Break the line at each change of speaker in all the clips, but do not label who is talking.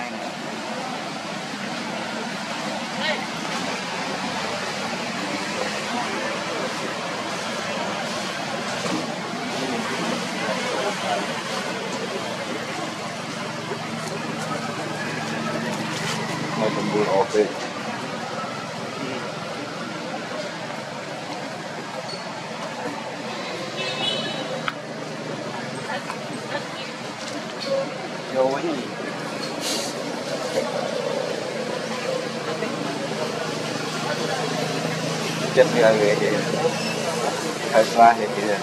China. chết thì là người vậy hơi xa thì bây giờ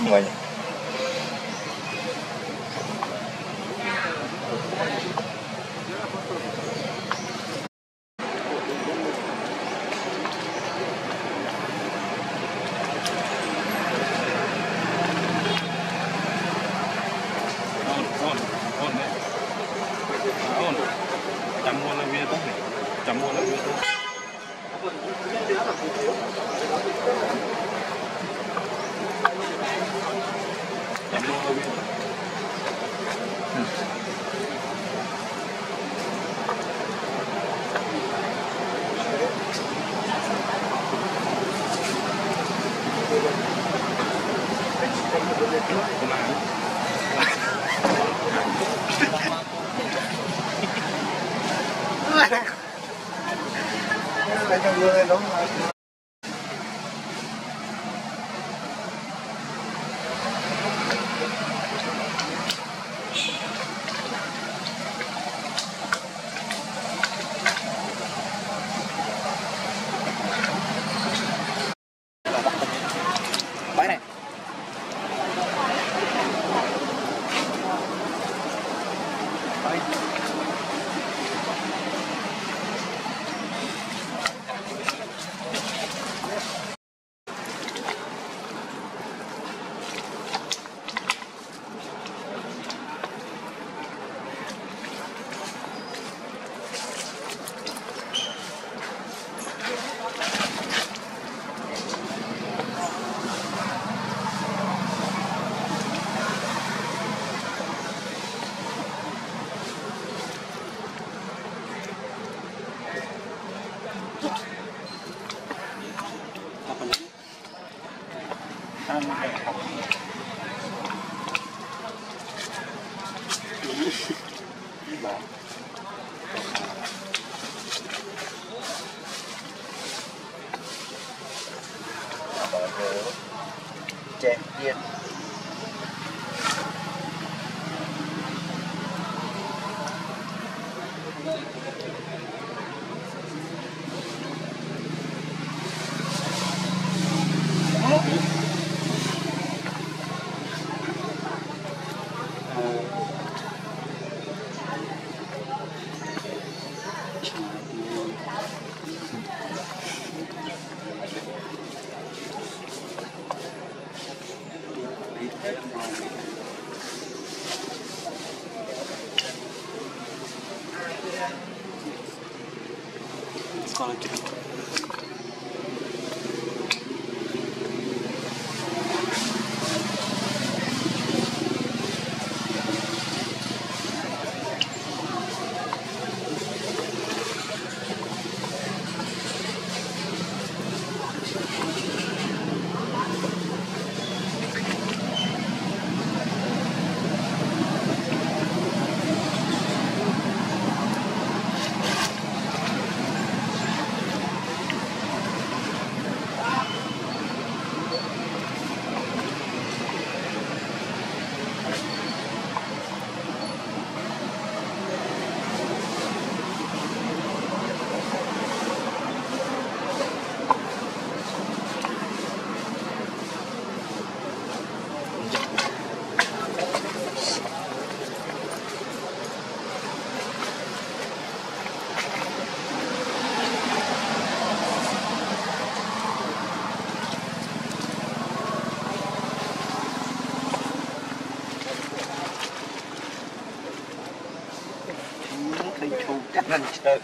mình on on on on on on on on
on on on on on Thank you. legal demais. yeah かれてる。隊長ってなんちゃう